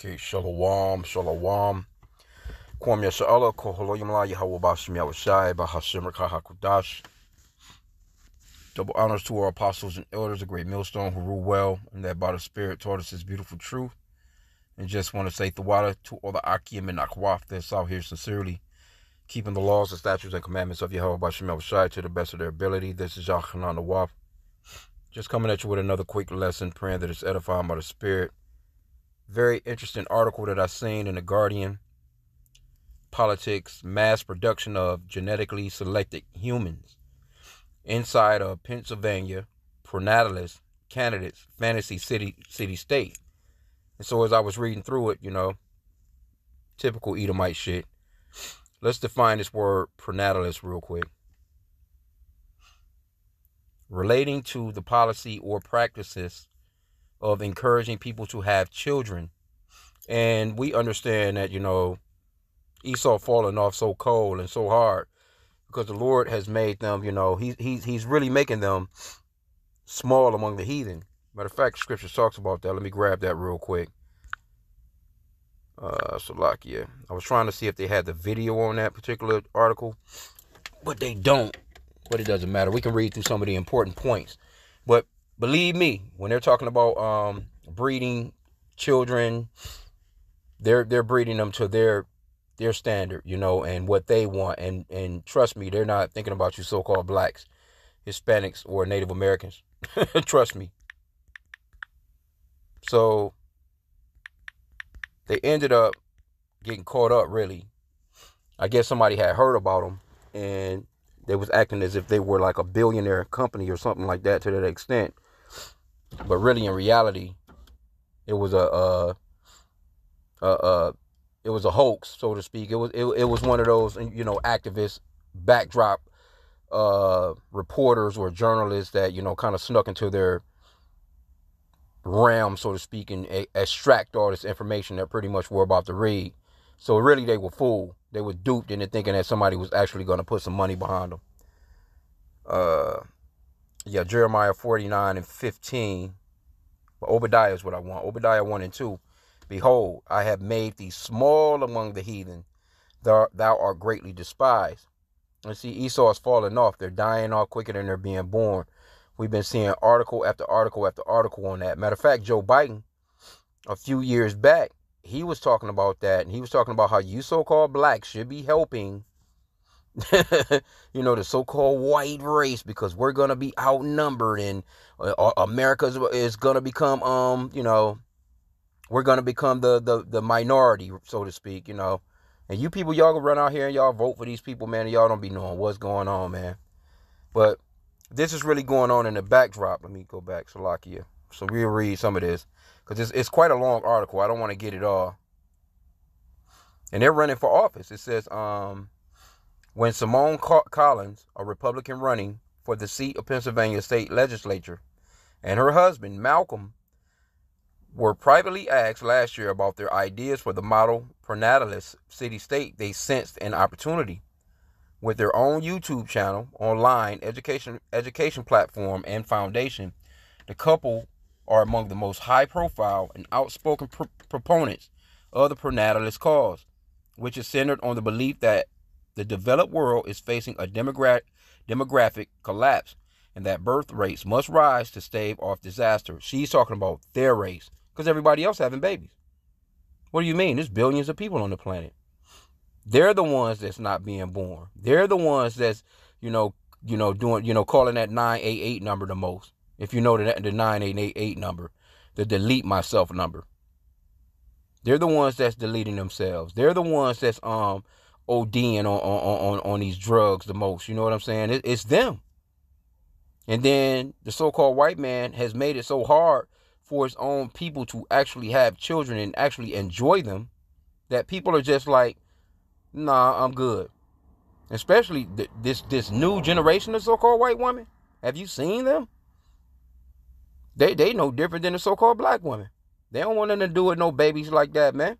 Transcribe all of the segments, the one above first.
Okay, shalom, shalom. Kwam Yasha'Allah, Koholoyamla, Yahweh Bashim Yahushai, Bahashim Hakudash. Double honors to our apostles and elders, a great millstone who rule well, and that by the Spirit taught us his beautiful truth. And just want to say water to all the Akim and Akwaf that's out here sincerely, keeping the laws, the statutes, and commandments of Yahweh Bashim Yahushai to the best of their ability. This is Yachanan Nawaf. Just coming at you with another quick lesson, praying that it's edifying by the Spirit very interesting article that I seen in the Guardian. Politics, mass production of genetically selected humans inside of Pennsylvania, pronatalists, candidates, fantasy city, city state. And so as I was reading through it, you know, typical Edomite shit. Let's define this word pronatalist real quick. Relating to the policy or practices of encouraging people to have children. And we understand that, you know, Esau falling off so cold and so hard because the Lord has made them, you know, he, he, he's really making them small among the heathen. Matter of fact, scripture talks about that. Let me grab that real quick. Uh, Salakia. I was trying to see if they had the video on that particular article, but they don't. But it doesn't matter. We can read through some of the important points. But believe me, when they're talking about um, breeding children, they're they're breeding them to their their standard, you know, and what they want. And and trust me, they're not thinking about you so-called blacks, Hispanics, or Native Americans. trust me. So they ended up getting caught up. Really, I guess somebody had heard about them, and they was acting as if they were like a billionaire company or something like that to that extent but really in reality, it was a uh, uh, it was a hoax, so to speak. It was it, it was one of those you know activist backdrop uh, reporters or journalists that you know kind of snuck into their realm, so to speak, and a- extract all this information that pretty much we're about to read. So really, they were fooled. They were duped into thinking that somebody was actually going to put some money behind them. Uh, yeah, Jeremiah 49 and 15. But Obadiah is what I want. Obadiah 1 and 2. Behold, I have made thee small among the heathen. Thou, thou art greatly despised. And see, Esau is falling off. They're dying off quicker than they're being born. We've been seeing article after article after article on that. Matter of fact, Joe Biden, a few years back, he was talking about that. And he was talking about how you so called blacks should be helping you know, the so-called white race because we're gonna be outnumbered and uh, America is gonna become, um, you know, we're gonna become the, the the minority, so to speak, you know. And you people, y'all gonna run out here and y'all vote for these people, man, and y'all don't be knowing what's going on, man. But this is really going on in the backdrop. Let me go back, Salakia. So we'll read some of this because it's, it's quite a long article. I don't want to get it all. And they're running for office. It says, um, when Simone Collins, a Republican running for the seat of Pennsylvania state legislature, and her husband, Malcolm, were privately asked last year about their ideas for the model pronatalist city state, they sensed an opportunity. With their own YouTube channel, online education education platform, and foundation, the couple are among the most high profile and outspoken pr- proponents of the pronatalist cause, which is centered on the belief that the developed world is facing a demographic demographic collapse and that birth rates must rise to stave off disaster. She's talking about their race because everybody else having babies. What do you mean? There's billions of people on the planet. They're the ones that's not being born. They're the ones that's, you know, you know, doing, you know, calling that 988 number the most. If you know the, the 9888 number, the delete myself number. They're the ones that's deleting themselves. They're the ones that's um ODing on, on, on, on these drugs the most. You know what I'm saying? It, it's them. And then the so called white man has made it so hard for his own people to actually have children and actually enjoy them that people are just like, nah, I'm good. Especially th- this this new generation of so-called white women. Have you seen them? They they no different than the so-called black women. They don't want nothing to do with no babies like that, man.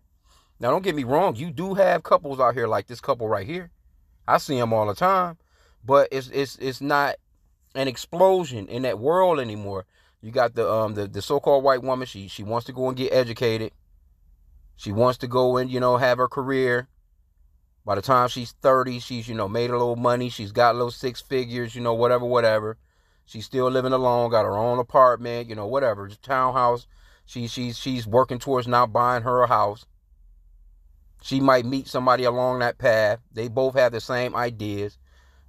Now, don't get me wrong. You do have couples out here like this couple right here. I see them all the time, but it's it's it's not an explosion in that world anymore. You got the um the, the so-called white woman. She she wants to go and get educated. She wants to go and, you know, have her career. By the time she's 30, she's, you know, made a little money. She's got a little six figures, you know, whatever, whatever. She's still living alone, got her own apartment, you know, whatever, townhouse. She, she's she's working towards now buying her a house. She might meet somebody along that path. They both have the same ideas.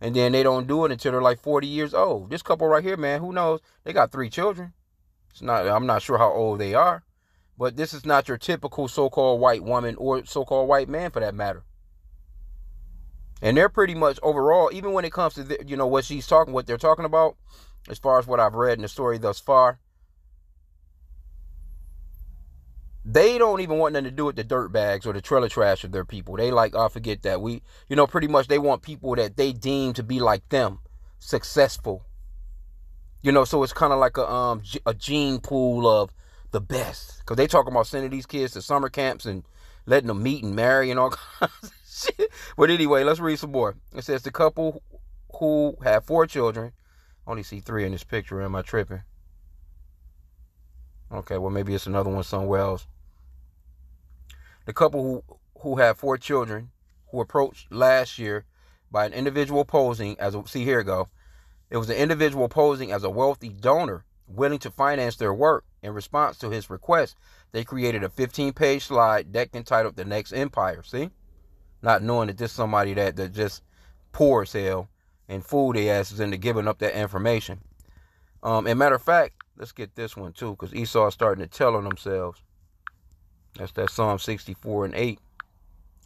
And then they don't do it until they're like 40 years old. This couple right here, man, who knows? They got three children. It's not I'm not sure how old they are. But this is not your typical so-called white woman or so-called white man for that matter. And they're pretty much overall, even when it comes to the, you know what she's talking, what they're talking about, as far as what I've read in the story thus far, they don't even want nothing to do with the dirt bags or the trailer trash of their people. They like, I oh, forget that. We, you know, pretty much they want people that they deem to be like them, successful. You know, so it's kind of like a um a gene pool of the best. Because they talk about sending these kids to summer camps and letting them meet and marry and all kinds of shit. But anyway, let's read some more. It says the couple who have four children. only see three in this picture. Am I tripping? Okay, well maybe it's another one somewhere else. The couple who who have four children who approached last year by an individual posing as a see here go. It was an individual posing as a wealthy donor willing to finance their work. In response to his request, they created a 15-page slide deck entitled "The Next Empire." See, not knowing that this somebody that that just poor as hell and fool their asses into giving up that information. Um, and matter of fact, Let's get this one too, because Esau is starting to tell on themselves. That's that Psalm 64 and 8.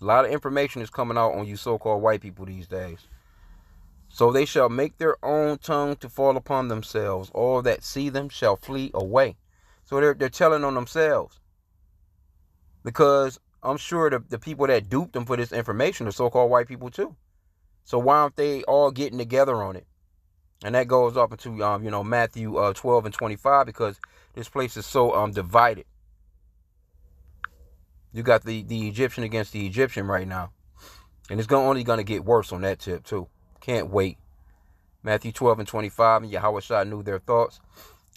A lot of information is coming out on you so-called white people these days. So they shall make their own tongue to fall upon themselves. All that see them shall flee away. So they're, they're telling on themselves. Because I'm sure the, the people that duped them for this information are so-called white people too. So why aren't they all getting together on it? And that goes up into um, you know Matthew uh, 12 and 25 because this place is so um divided. You got the the Egyptian against the Egyptian right now, and it's going only going to get worse on that tip too. Can't wait. Matthew 12 and 25, and Yahweh knew their thoughts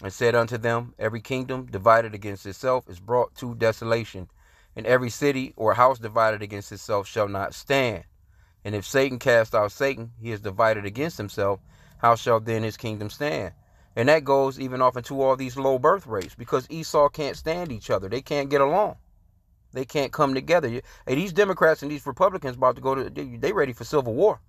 and said unto them, Every kingdom divided against itself is brought to desolation, and every city or house divided against itself shall not stand. And if Satan cast out Satan, he is divided against himself, how shall then his kingdom stand? And that goes even off into all these low birth rates because Esau can't stand each other. They can't get along. They can't come together. Hey, these Democrats and these Republicans about to go to they ready for civil war.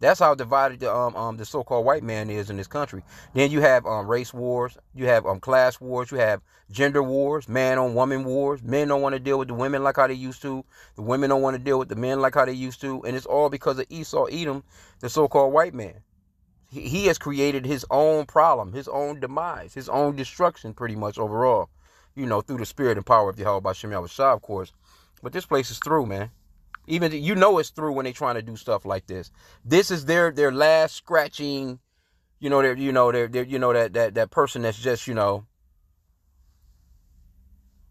That's how divided the um, um the so-called white man is in this country. Then you have um race wars, you have um class wars, you have gender wars, man on woman wars. Men don't want to deal with the women like how they used to. The women don't want to deal with the men like how they used to, and it's all because of Esau Edom, the so-called white man he has created his own problem, his own demise, his own destruction, pretty much overall. You know, through the spirit and power of Yahweh by Shem Shah, of course. But this place is through, man. Even you know it's through when they're trying to do stuff like this. This is their their last scratching. You know, they're you know they're, they're you know that that that person that's just you know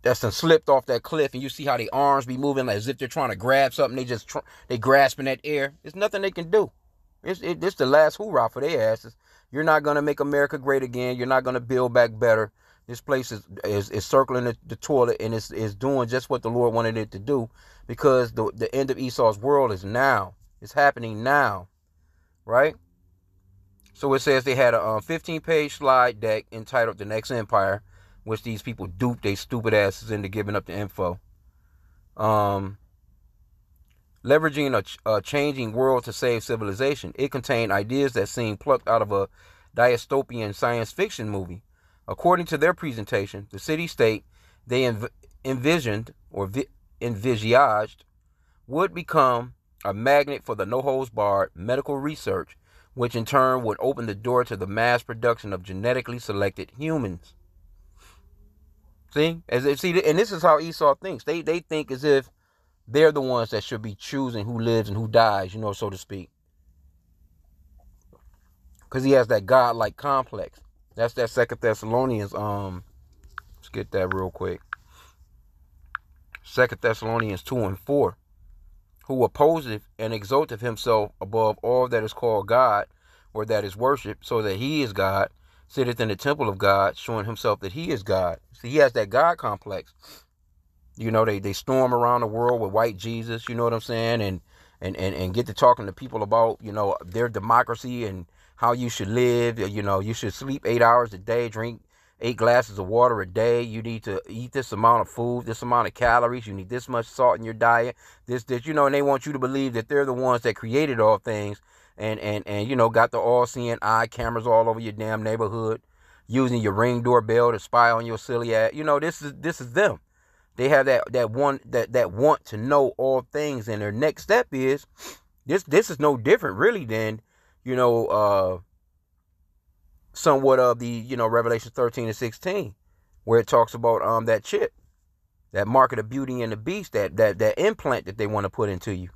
that's done slipped off that cliff, and you see how the arms be moving like as if they're trying to grab something. They just tr- they grasping that air. There's nothing they can do. It's it, it's the last hoorah for their asses. You're not gonna make America great again. You're not gonna build back better. This place is is, is circling the, the toilet and it's is doing just what the Lord wanted it to do, because the the end of Esau's world is now. It's happening now, right? So it says they had a 15 page slide deck entitled "The Next Empire," which these people duped their stupid asses into giving up the info. Um, leveraging a, a, changing world to save civilization. It contained ideas that seemed plucked out of a dystopian science fiction movie. According to their presentation, the city state they env- envisioned or vi- envisaged would become a magnet for the no holds barred medical research, which in turn would open the door to the mass production of genetically selected humans. See, as if see, and this is how Esau thinks. They they think as if they're the ones that should be choosing who lives and who dies, you know, so to speak. Because he has that godlike complex. That's that Second Thessalonians. Um, let's get that real quick. Second Thessalonians two and four, who opposeth and exalteth himself above all that is called God, or that is worshipped, so that he is God, sitteth in the temple of God, showing himself that he is God. See, he has that God complex. You know, they, they storm around the world with white Jesus, you know what I'm saying? And, and, and, and get to talking to people about, you know, their democracy and how you should live. You know, you should sleep eight hours a day, drink eight glasses of water a day. You need to eat this amount of food, this amount of calories. You need this much salt in your diet. This, this, you know, and they want you to believe that they're the ones that created all things and, and, and, you know, got the all seeing eye cameras all over your damn neighborhood, using your ring doorbell to spy on your silly ass. You know, this is, this is them. They have that, that one, that, that want to know all things. And their next step is this, this is no different really than, you know, uh, somewhat of the, you know, Revelation 13 and 16, where it talks about um that chip, that market of beauty and the beast, that that that implant that they want to put into you.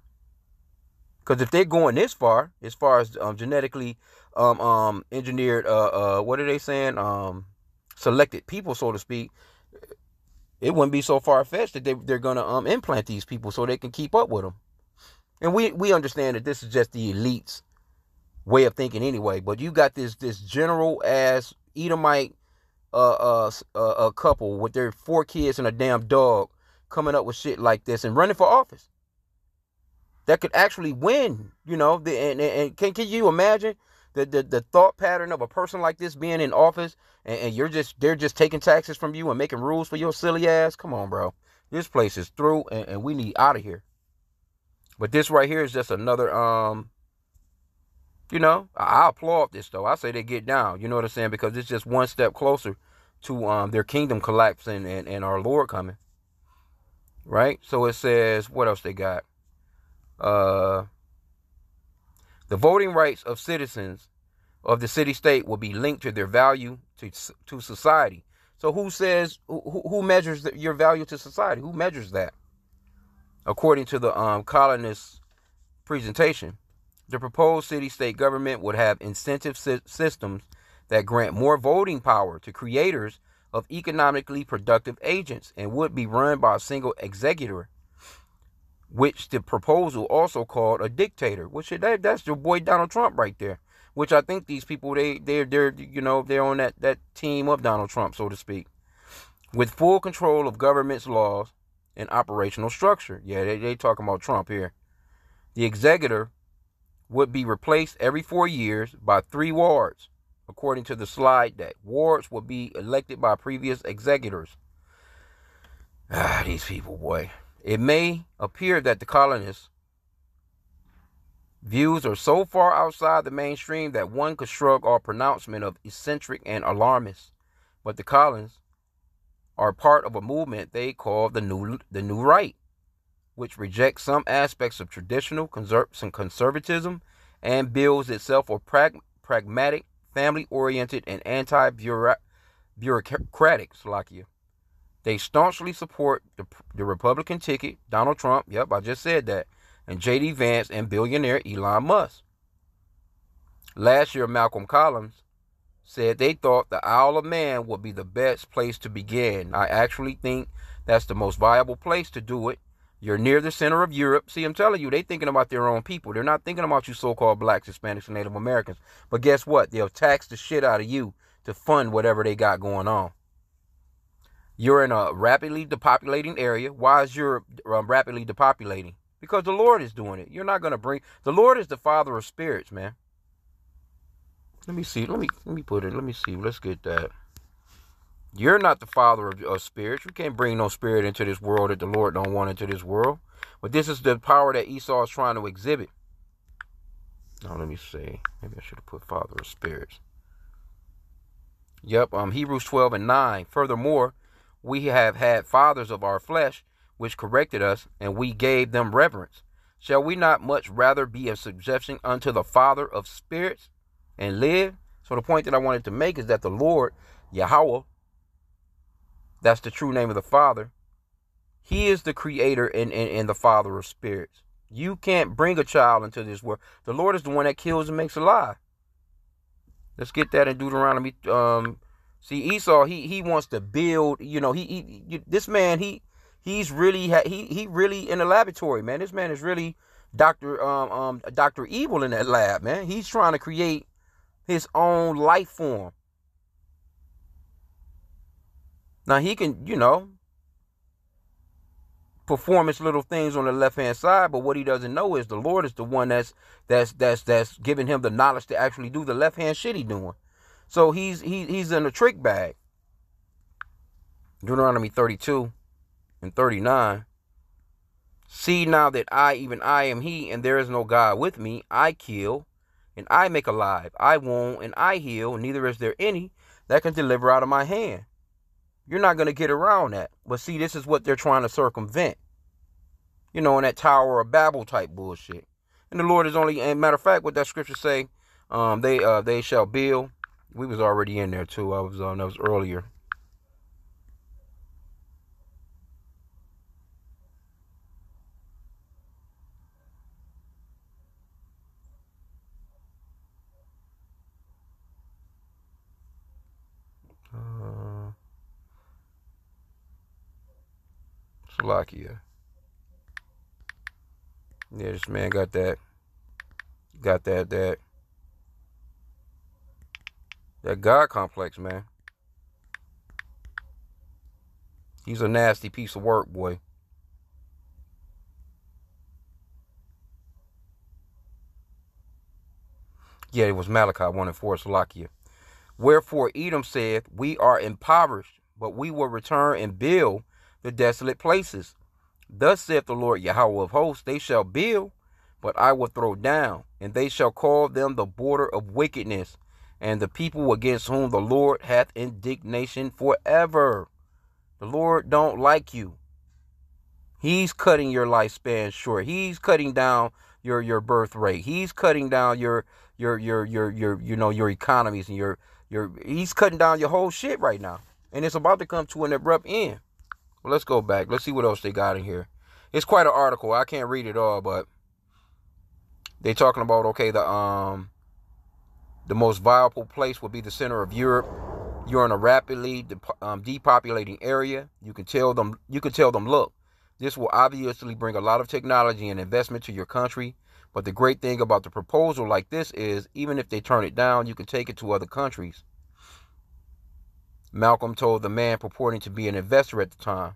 Because if they're going this far, as far as um, genetically um, um, engineered, uh, uh, what are they saying? Um, selected people, so to speak, it wouldn't be so far fetched that they, they're going to um, implant these people so they can keep up with them. And we, we understand that this is just the elites way of thinking anyway. But you got this this general ass Edomite uh, uh, uh, a couple with their four kids and a damn dog coming up with shit like this and running for office that could actually win. You know, the, and, and can can you imagine the, the the thought pattern of a person like this being in office and, and you're just they're just taking taxes from you and making rules for your silly ass? Come on, bro. This place is through and, and we need out of here. But this right here is just another um you know, I applaud this though. I say they get down. You know what I'm saying? Because it's just one step closer to um, their kingdom collapsing and, and our Lord coming. Right? So it says, what else they got? Uh, the voting rights of citizens of the city state will be linked to their value to, to society. So who says who, who measures the, your value to society? Who measures that? According to the um, Collinses' presentation, the proposed city state government would have incentive systems that grant more voting power to creators of economically productive agents and would be run by a single executor, which the proposal also called a dictator, which that, that's your boy Donald Trump right there. Which I think these people they they're they're you know they're on that that team of Donald Trump so to speak, with full control of government's laws and operational structure. Yeah, they they talking about Trump here. The executor would be replaced every four years by three wards, according to the slide deck. Wards would be elected by previous executors. Ah, these people, boy. It may appear that the Collinses' views are so far outside the mainstream that one could shrug off pronouncement of eccentric and alarmist. But the colonists are part of a movement they call the new the new right which rejects some aspects of traditional conser- conservatism and builds itself a prag- pragmatic, family oriented, and anti bureaucratic Slovakia. They staunchly support the, the Republican ticket, Donald Trump, yep, I just said that, and J.D. Vance and billionaire Elon Musk. Last year, Malcolm Collins said they thought the Isle of Man would be the best place to begin. I actually think that's the most viable place to do it you're near the center of Europe. See, I'm telling you, they're thinking about their own people. They're not thinking about you so-called blacks, Hispanics, and Native Americans. But guess what? They'll tax the shit out of you to fund whatever they got going on. You're in a rapidly depopulating area. Why is Europe um, rapidly depopulating? Because the Lord is doing it. You're not going to bring the Lord is the Father of spirits, man. Let me see. Let me let me put it. Let me see. Let's get that. You're not the father of, of spirits. You can't bring no spirit into this world that the Lord don't want into this world. But this is the power that Esau is trying to exhibit. Now let me see. Maybe I should have put father of spirits. Yep, um Hebrews 12 and 9. Furthermore, we have had fathers of our flesh which corrected us, and we gave them reverence. Shall we not much rather be in subjection unto the Father of spirits and live? So the point that I wanted to make is that the Lord, Yahweh, that's the true name of the Father. He is the creator and, and, and the father of spirits. You can't bring a child into this world. The Lord is the one that kills and makes alive. Let's get that in Deuteronomy. Um, see, Esau, he he wants to build. You know, he, he this man, he he's really he he really in the laboratory, man. This man is really Doctor um um Doctor Evil in that lab, man. He's trying to create his own life form. Now he can, you know, perform his little things on the left hand side, but what he doesn't know is the Lord is the one that's that's that's that's giving him the knowledge to actually do the left hand shit he doing. So he's he, he's in a trick bag. Deuteronomy 32 and 39. See now that I, even I, am He, and there is no God with me. I kill, and I make alive. I wound, and I heal. Neither is there any that can deliver out of my hand. You're not going to get around that. But see, this is what they're trying to circumvent. You know, in that Tower of Babel type bullshit. And the Lord is only, and matter of fact, what that scripture say, um, they uh, they shall build. We was already in there too. I was on um, that was earlier. Slovakia. Yeah, this man got that. Got that, that. That God complex, man. He's a nasty piece of work, boy. Yeah, it was Malachi 1 and 4, Slovakia. Wherefore Edom saith, We are impoverished, but we will return and build the desolate places. Thus saith the Lord Yahweh of hosts, they shall build, but I will throw down, and they shall call them the border of wickedness, and the people against whom the Lord hath indignation forever. The Lord don't like you. He's cutting your lifespan short. He's cutting down your your birth rate. He's cutting down your your your your your you know your economies and your your he's cutting down your whole shit right now. And it's about to come to an abrupt end. Well, let's go back. Let's see what else they got in here. It's quite an article. I can't read it all, but they talking about okay, the um the most viable place would be the center of Europe. You're in a rapidly de- um, depopulating area. You can tell them. You can tell them, look, this will obviously bring a lot of technology and investment to your country. But the great thing about the proposal like this is, even if they turn it down, you can take it to other countries. Malcolm told the man purporting to be an investor at the time.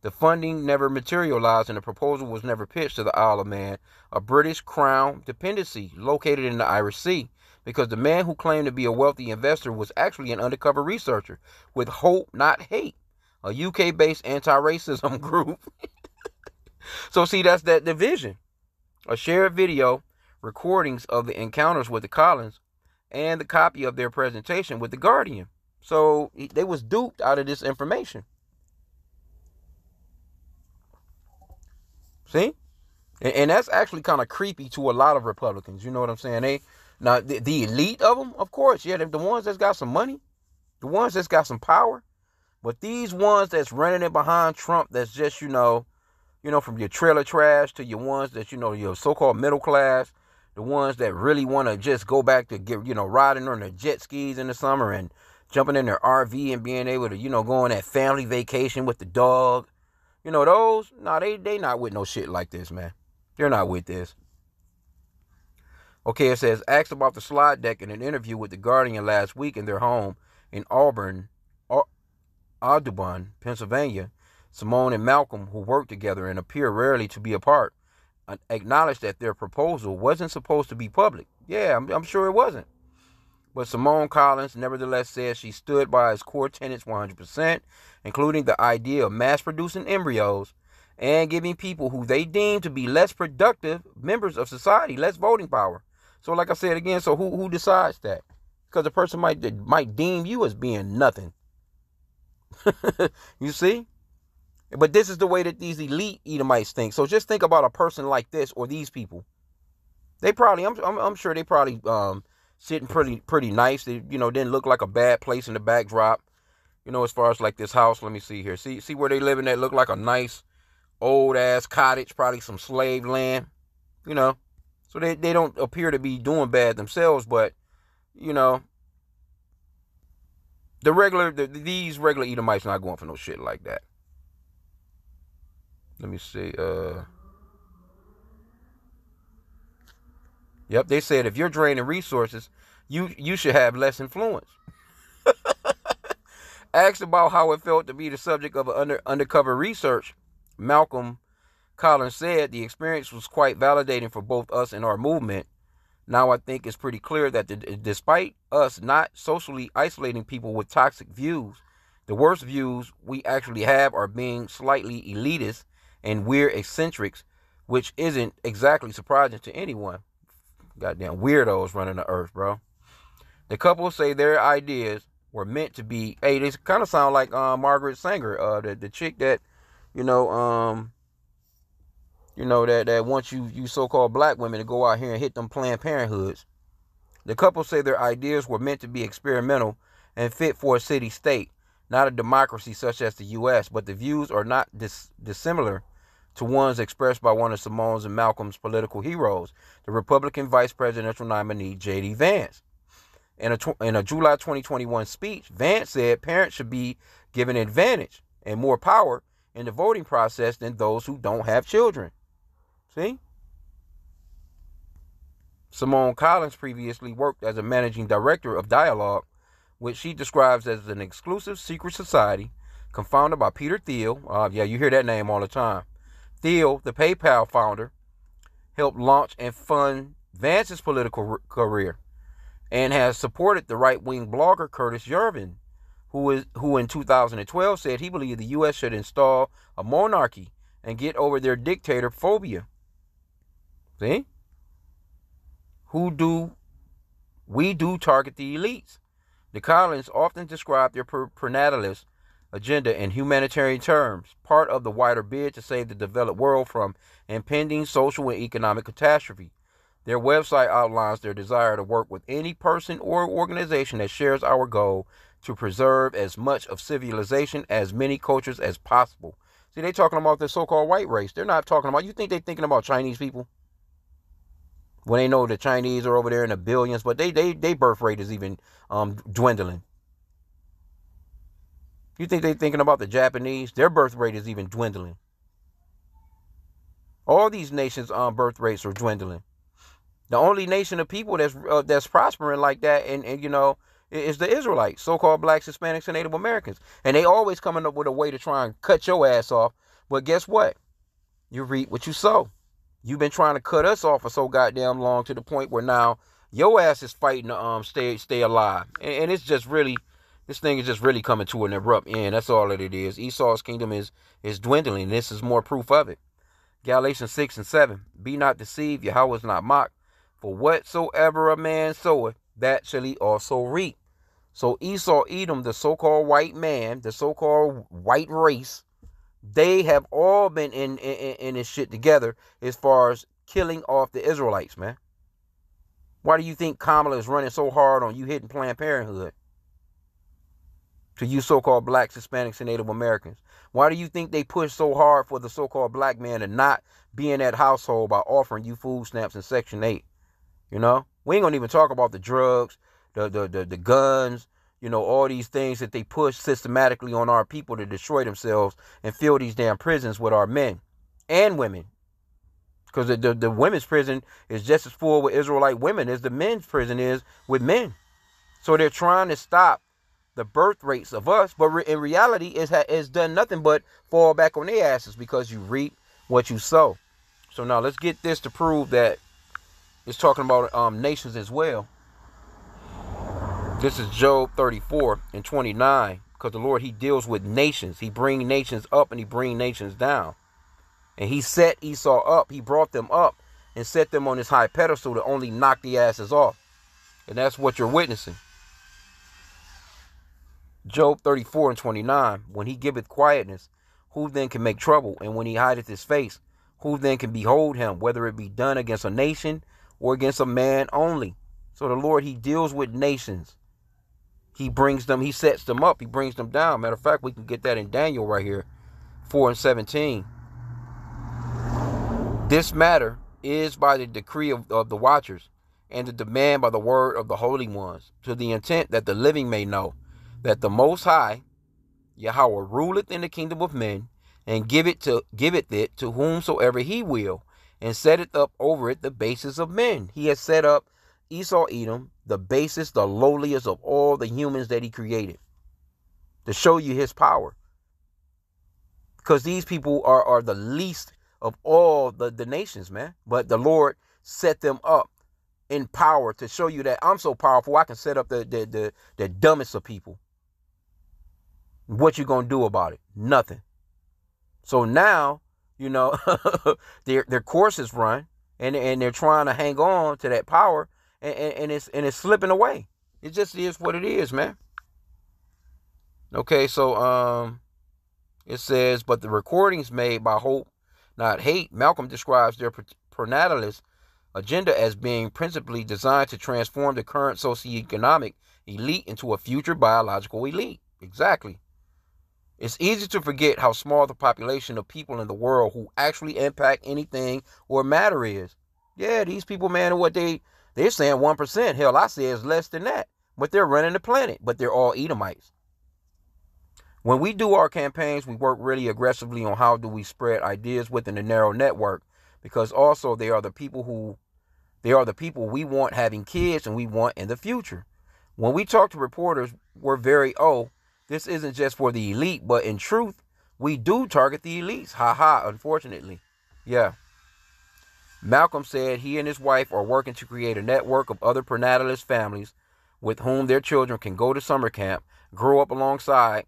The funding never materialized and the proposal was never pitched to the Isle of Man, a British Crown dependency located in the Irish Sea, because the man who claimed to be a wealthy investor was actually an undercover researcher with Hope Not Hate, a UK based anti racism group. so, see, that's that division. A shared video, recordings of the encounters with the Collins, and the copy of their presentation with the Guardian. So they was duped out of this information. See? And, that's actually kind of creepy to a lot of Republicans. You know what I'm saying? They now the, the elite of them, of course, yeah, the ones that's got some money, the ones that's got some power. But these ones that's running it behind Trump, that's just you know, you know, from your trailer trash to your ones that you know your so-called middle class, the ones that really want to just go back to get you know riding on their jet skis in the summer and jumping in their RV and being able to, you know, go on that family vacation with the dog. You know, those, nah, they they not with no shit like this, man. They're not with this. Okay, it says, asked about the slide deck in an interview with The Guardian last week in their home in Auburn, Audubon, Pennsylvania. Simone and Malcolm, who work together and appear rarely to be apart, acknowledged that their proposal wasn't supposed to be public. Yeah, I'm, I'm sure it wasn't. But Simone Collins nevertheless says she stood by his core tenets 100%, including the idea of mass producing embryos and giving people who they deem to be less productive members of society less voting power. So, like I said again, so who who decides that? Because the person might might deem you as being nothing. you see? But this is the way that these elite Edomites think. So just think about a person like this or these people. They probably, I'm, I'm, I'm sure they probably um, sitting pretty pretty nice. It, you know, didn't look like a bad place in the backdrop. You know, as far as like this house, let me see here. See see where they live in that look like a nice old ass cottage, probably some slave land. You know. So they, they don't appear to be doing bad themselves, but you know, the regular the, these regular Edomites not going for no shit like that. Let me see. Uh Yep, they said if you're draining resources, you you should have less influence. Asked about how it felt to be the subject of an under, undercover research, Malcolm Collins said the experience was quite validating for both us and our movement. Now I think it's pretty clear that the, despite us not socially isolating people with toxic views, the worst views we actually have are being slightly elitist and weird eccentrics, which isn't exactly surprising to anyone. Goddamn weirdos running the earth, bro. The couple say their ideas were meant to be. Hey, this kind of sound like uh, Margaret Sanger, uh, the the chick that, you know, um, you know that that wants you you so-called black women to go out here and hit them Planned Parenthoods. The couple say their ideas were meant to be experimental and fit for a city state, not a democracy such as the U.S. But the views are not dis- dissimilar to ones expressed by one of Simone's and Malcolm's political heroes, the Republican vice presidential nominee J.D. Vance. In a, in a July 2021 speech, Vance said parents should be given advantage and more power in the voting process than those who don't have children. See? Simone Collins previously worked as a managing director of Dialog, which she describes as an exclusive secret society confounded by Peter Thiel. Uh, yeah, you hear that name all the time. Thiel, the PayPal founder, helped launch and fund Vance's political career and has supported the right-wing blogger Curtis Yarvin, who is who in 2012 said he believed the U.S. should install a monarchy and get over their dictator phobia. See? Who do we do target the elites? The Collins often describe their prenatalist agenda in humanitarian terms, part of the wider bid to save the developed world from impending social and economic catastrophe. Their website outlines their desire to work with any person or organization that shares our goal to preserve as much of civilization as many cultures as possible. See, they're talking about the so-called white race. They're not talking about. You think they're thinking about Chinese people? When they know the Chinese are over there in the billions, but they they they birth rate is even um, dwindling. You think they're thinking about the Japanese? Their birth rate is even dwindling. All these nations' um, birth rates are dwindling. The only nation of people that's uh, that's prospering like that, and, and you know, is the Israelites, so-called blacks, Hispanics, and Native Americans, and they always coming up with a way to try and cut your ass off. But guess what? You reap what you sow. You've been trying to cut us off for so goddamn long to the point where now your ass is fighting to um stay stay alive, and, and it's just really this thing is just really coming to an abrupt end. That's all that it is. Esau's kingdom is is dwindling. This is more proof of it. Galatians 6 and 7. Be not deceived, Yahweh is not mocked. For whatsoever a man soweth, that shall he also reap. So Esau, Edom, the so-called white man, the so-called white race, they have all been in, in in this shit together as far as killing off the Israelites, man. Why do you think Kamala is running so hard on you hitting Planned Parenthood? To you so-called blacks, Hispanics, and Native Americans. Why do you think they push so hard for the so-called black man to not be in that household by offering you food stamps in Section 8? You know, we ain't gonna even talk about the drugs, the the the, the guns, you know, all these things that they push systematically on our people to destroy themselves and fill these damn prisons with our men and women. Because the, the, the women's prison is just as full with Israelite women as the men's prison is with men. So they're trying to stop the birth rates of us, but re- in reality, it's, ha- it's done nothing but fall back on their asses because you reap what you sow. So now let's get this to prove that it's talking about um, nations as well. This is Job 34 and 29. Because the Lord, He deals with nations. He brings nations up and He brings nations down. And He set Esau up. He brought them up and set them on this high pedestal to only knock the asses off. And that's what you're witnessing. Job 34 and 29. When He giveth quietness, who then can make trouble? And when He hideth His face, who then can behold Him? Whether it be done against a nation or against a man only. So the Lord, He deals with nations. He brings them, He sets them up, He brings them down. Matter of fact, we can get that in Daniel right here, 4 and 17. This matter is by the decree of, of the watchers and the demand by the word of the holy ones, to the intent that the living may know that the Most High, Yahweh, ruleth in the kingdom of men, and give it to giveth it to whomsoever he will, and setteth up over it the basis of men. He has set up Esau Edom, the basest, the lowliest of all the humans that he created, to show you his power. Because these people are, are the least of all the, the nations, man. But the Lord set them up in power to show you that I'm so powerful I can set up the the the, the dumbest of people. What you gonna do about it? Nothing. So now, you know, their their course is run and and they're trying to hang on to that power and, and, and it's and it's slipping away. It just is what it is, man. Okay, so um it says, but the recordings made by Hope, not Hate, Malcolm describes their prenatalist agenda as being principally designed to transform the current socioeconomic elite into a future biological elite. Exactly. It's easy to forget how small the population of people in the world who actually impact anything or matter is. Yeah, these people, man, what they they're saying one percent. Hell, I say it's less than that. But they're running the planet. But they're all Edomites. When we do our campaigns, we work really aggressively on how do we spread ideas within the narrow network, because also they are the people who they are the people we want having kids and we want in the future. When we talk to reporters, we're very, oh, this isn't just for the elite, but in truth, we do target the elites. Ha ha, unfortunately. Yeah. Malcolm said he and his wife are working to create a network of other prenatalist families with whom their children can go to summer camp, grow up alongside,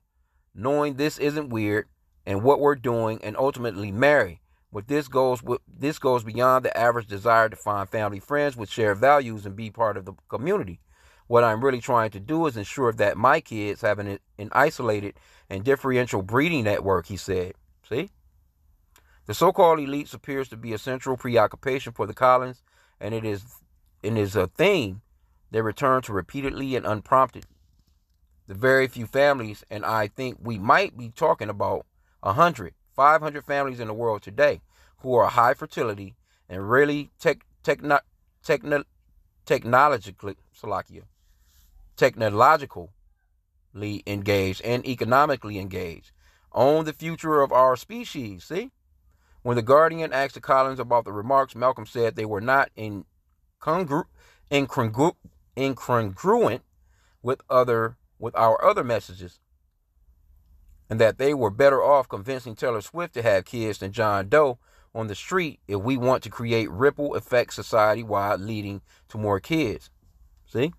knowing this isn't weird and what we're doing, and ultimately marry. But this goes this goes beyond the average desire to find family friends with shared values and be part of the community. What I'm really trying to do is ensure that my kids have an, an isolated and differential breeding network, he said. See? The so-called elites appears to be a central preoccupation for the Collins, and it is it is a theme they return to repeatedly and unprompted. The very few families, and I think we might be talking about a hundred 500 families in the world today who are high fertility and really tech, techno, techno, technologically, Salakia, technologically engaged and economically engaged on the future of our species. See? When the Guardian asked the Collins about the remarks, Malcolm said they were not incongru- incongru- incongruent with other with our other messages and that they were better off convincing Taylor Swift to have kids than John Doe on the street if we want to create ripple effect society wide leading to more kids. See?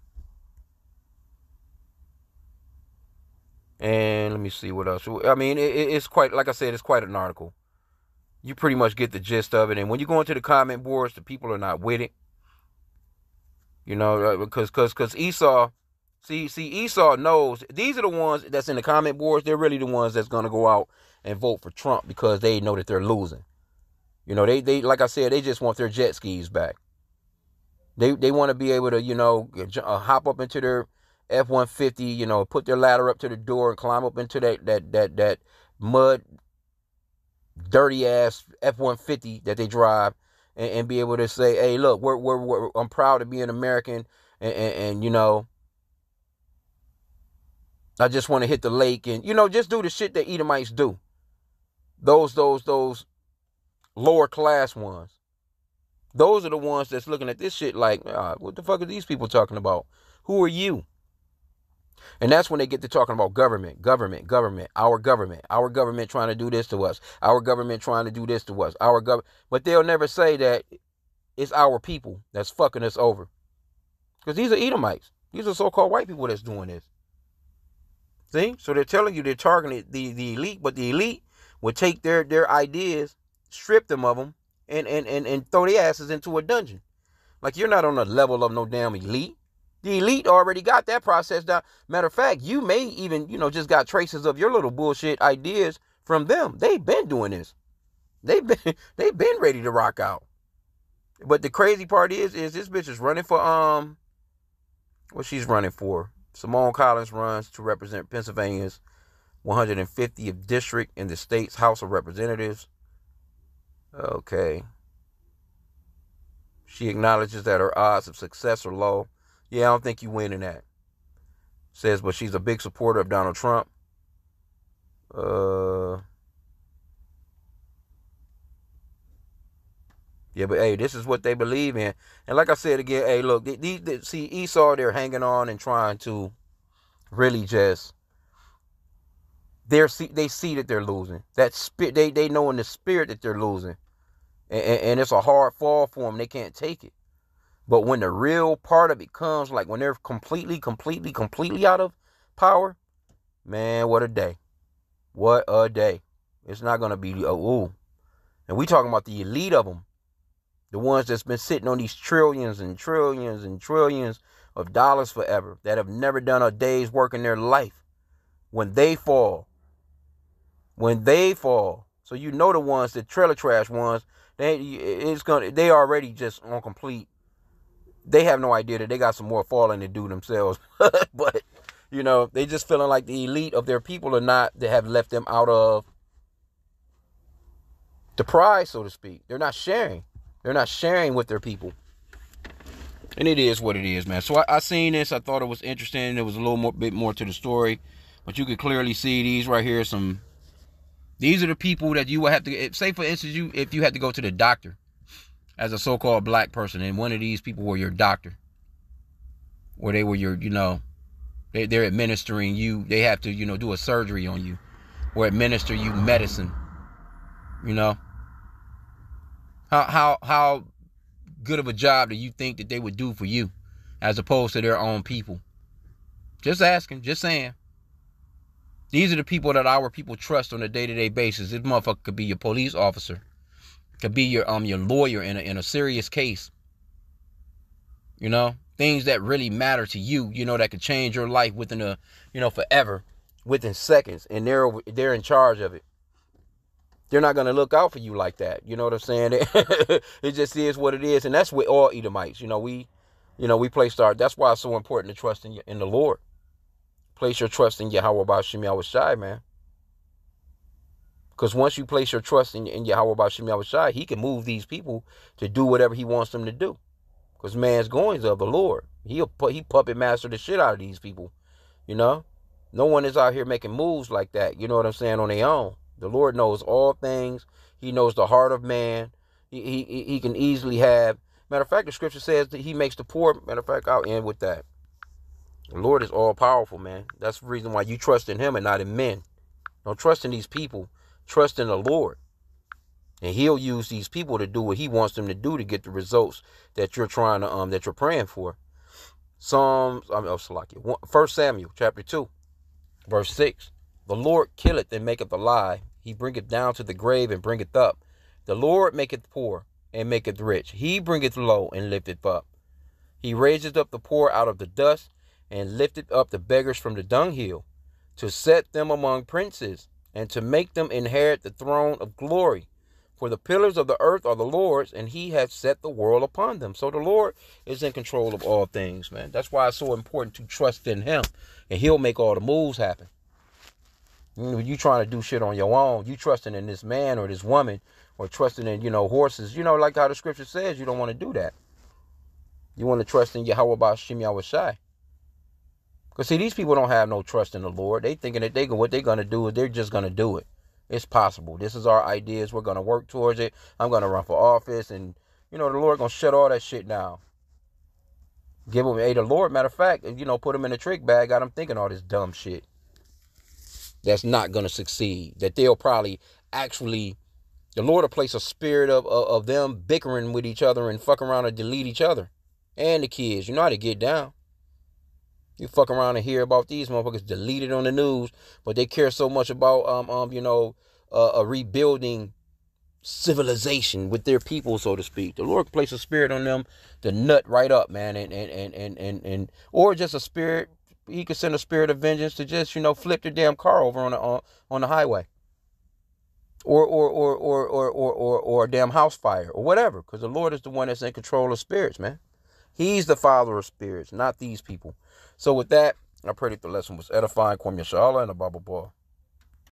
And let me see what else. I mean, it, it's quite, like I said, it's quite an article. You pretty much get the gist of it. And when you go into the comment boards, the people are not with it. You know, because uh, because because Esau See, see, Esau knows these are the ones that's in the comment boards. They're really the ones that's gonna go out and vote for Trump because they know that they're losing. You know, they they like I said, they just want their jet skis back. They they want to be able to you know uh, hop up into their F one fifty, you know, put their ladder up to the door and climb up into that that that that mud, dirty ass F one fifty that they drive, and, and, be able to say, hey, look, we're, we're, we're I'm proud to be an American, and, and, and you know I just want to hit the lake and you know just do the shit that Edomites do. Those those those lower class ones. Those are the ones that's looking at this shit like, ah, what the fuck are these people talking about? Who are you? And that's when they get to talking about government, government, government, our government, our government trying to do this to us, our government trying to do this to us, our government. But they'll never say that it's our people that's fucking us over. Because these are Edomites. These are so called white people that's doing this. See? So they're telling you they're targeting the, the elite, but the elite would take their, their ideas, strip them of them, and, and, and, and throw their asses into a dungeon. Like you're not on the level of no damn elite. The elite already got that process down. Matter of fact, you may even, you know, just got traces of your little bullshit ideas from them. They've been doing this. They've been they've been ready to rock out. But the crazy part is, is this bitch is running for um what she's running for. Simone Collins runs to represent Pennsylvania's 150th district in the state's House of Representatives. Okay. She acknowledges that her odds of success are low. Yeah, I don't think you win in that. Says, but she's a big supporter of Donald Trump. Uh, Yeah, but hey, this is what they believe in. And like I said again, hey, look, these, they, see Esau, they're hanging on and trying to really just they're see they see that they're losing. That spirit they they know in the spirit that they're losing. and, and it's a hard fall for them. They can't take it. But when the real part of it comes, like when they're completely, completely, completely out of power, man, what a day. What a day. It's not going to be, oh, ooh. And we talking about the elite of them. The ones that's been sitting on these trillions and trillions and trillions of dollars forever that have never done a day's work in their life. When they fall, when they fall, so you know the ones, the trailer trash ones, they it's gonna they already just on complete. They have no idea that they got some more falling to do themselves, but you know they just feeling like the elite of their people are not. They have left them out of the prize, so to speak. They're not sharing. They're not sharing with their people. And it is what it is, man. So I, I seen this. I thought it was interesting. There was a little more bit more to the story, but you could clearly see these right here. Some these are the people that you would have to say, for instance, you if you had to go to the doctor as a so-called black person, and one of these people were your doctor, or they were your, you know, they, they're administering you. They have to, you know, do a surgery on you, or administer you medicine. You know, how how how good of a job do you think that they would do for you, as opposed to their own people? Just asking, just saying. These are the people that our people trust on a day-to-day basis. This motherfucker could be your police officer, could be your um your lawyer in a in a serious case. You know, things that really matter to you. You know, that could change your life within a you know forever, within seconds, and they're they're in charge of it. They're not gonna look out for you like that. You know what I'm saying? it just is what it is, and that's with all Edomites. You know, we, you know, we place our. That's why it's so important to trust in in the Lord. Place your trust in Yahweh Yahweh Shai, man. Because once you place your trust in, in Yahweh Bashim Yahweh Shai, he can move these people to do whatever he wants them to do. Because man's goings of the Lord. He'll put he puppet master the shit out of these people. You know? No one is out here making moves like that. You know what I'm saying? On their own. The Lord knows all things. He knows the heart of man. He, he, he can easily have. Matter of fact, the scripture says that he makes the poor. Matter of fact, I'll end with that. The Lord is all powerful, man. That's the reason why you trust in Him and not in men. Don't trust in these people. Trust in the Lord. And He'll use these people to do what He wants them to do to get the results that you're trying to um that you're praying for. Psalms, I'm mean, oh. First Samuel chapter two, verse six. The Lord killeth and maketh alive. He bringeth down to the grave and bringeth up. The Lord maketh poor and maketh rich. He bringeth low and lifteth up. He raiseth up the poor out of the dust and lifteth up the beggars from the dunghill, to set them among princes, and to make them inherit the throne of glory. For the pillars of the earth are the Lord's, and he hath set the world upon them. So the Lord is in control of all things, man. That's why it's so important to trust in him, and he'll make all the moves happen. When you trying to do shit on your own, you trusting in this man or this woman, or trusting in, you know, horses, you know, like how the scripture says, you don't want to do that. You want to trust in Yahweh Yahweh Shai. Because see, these people don't have no trust in the Lord. They thinking that they go what they're gonna do is they're just gonna do it. It's possible. This is our ideas. We're gonna work towards it. I'm gonna run for office, and you know the Lord gonna shut all that shit down. Give them, hey, the Lord. Matter of fact, you know, put them in a trick bag. Got them thinking all this dumb shit. That's not gonna succeed. That they'll probably actually, the Lord will place a spirit of, of of them bickering with each other and fucking around and delete each other, and the kids. You know how to get down. You fuck around and hear about these motherfuckers deleted on the news, but they care so much about um um you know uh, a rebuilding civilization with their people, so to speak. The Lord place a spirit on them to nut right up, man, and and and and and, and or just a spirit. He could send a spirit of vengeance to just you know flip their damn car over on the on, on the highway. Or or, or or or or or or a damn house fire or whatever, because the Lord is the one that's in control of spirits, man. He's the father of spirits, not these people. So with that, I pray that the lesson was edifying. Kwame Yashala and a Bible ball.